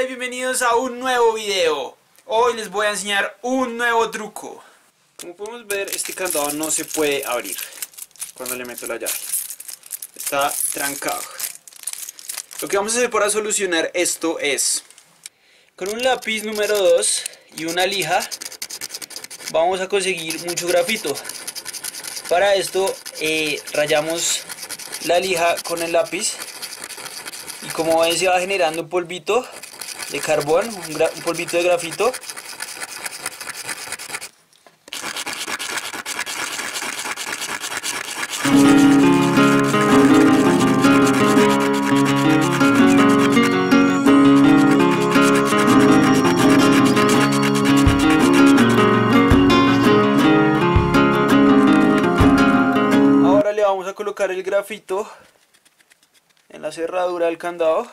Y bienvenidos a un nuevo video. Hoy les voy a enseñar un nuevo truco. Como podemos ver, este candado no se puede abrir cuando le meto la llave. Está trancado. Lo que vamos a hacer para solucionar esto es, con un lápiz número 2 y una lija, vamos a conseguir mucho grafito. Para esto eh, rayamos la lija con el lápiz y como ven se va generando un polvito de carbón, un, un polvito de grafito Ahora le vamos a colocar el grafito en la cerradura del candado.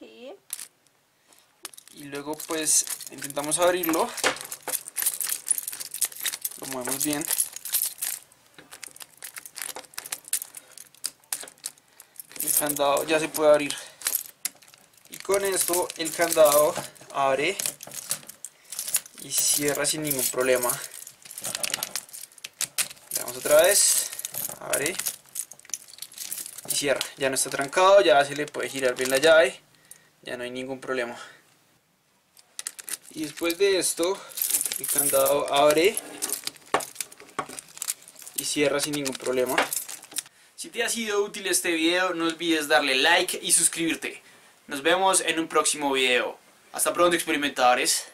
Y luego pues intentamos abrirlo. Lo movemos bien. El candado ya se puede abrir. Y con esto el candado abre y cierra sin ningún problema. Le damos otra vez, abre y cierra. Ya no está trancado, ya se le puede girar bien la llave, ya no hay ningún problema. Y después de esto, el candado abre y cierra sin ningún problema. Si te ha sido útil este video, no olvides darle like y suscribirte. Nos vemos en un próximo video. Hasta pronto experimentadores.